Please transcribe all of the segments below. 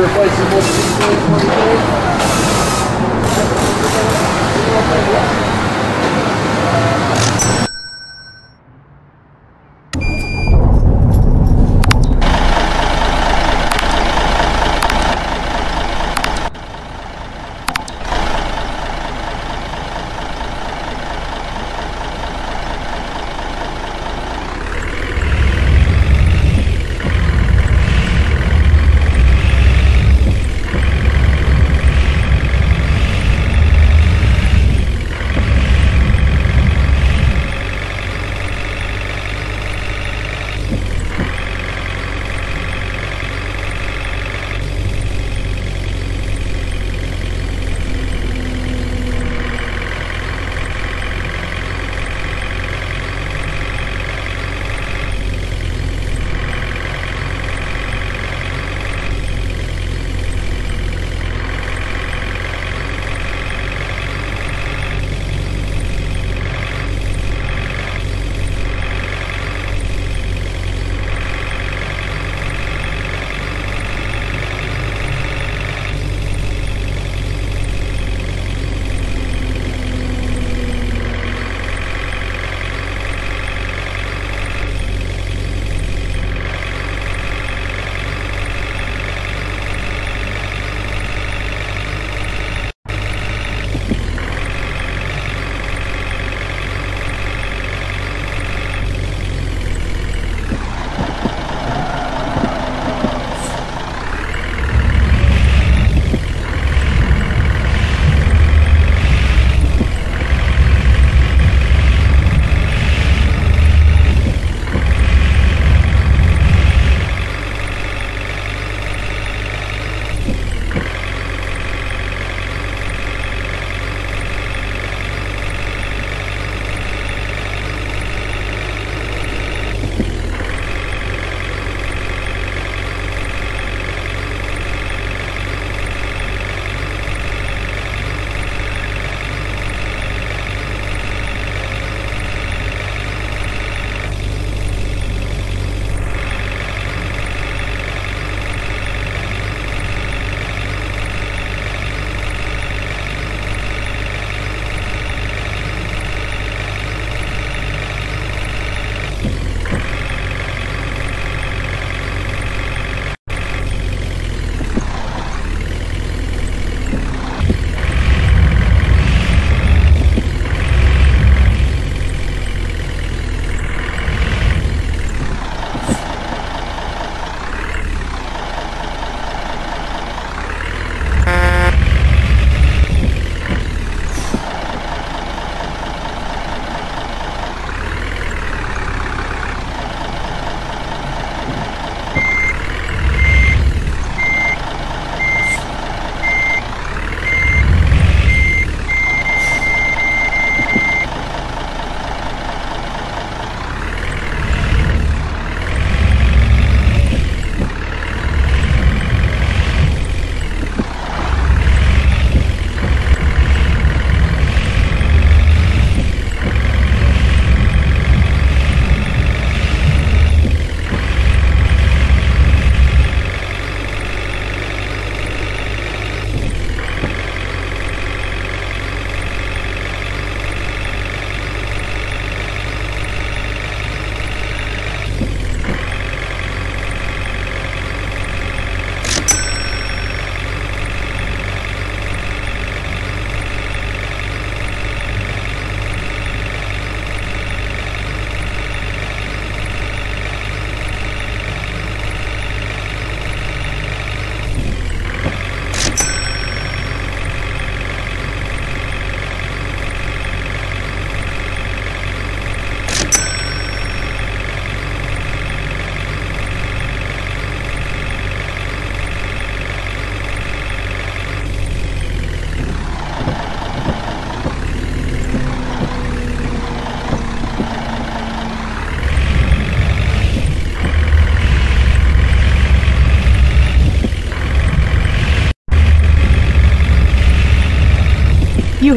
левые пальцы можно сделать монитор.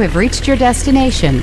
Have reached your destination.